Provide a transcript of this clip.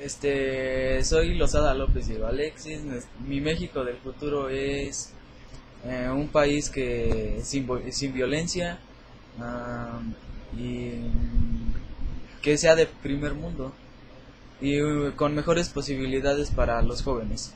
Este, soy Lozada López y Alexis. Mi México del futuro es eh, un país que sin, sin violencia y que sea de primer mundo y uh, con mejores posibilidades para los jóvenes.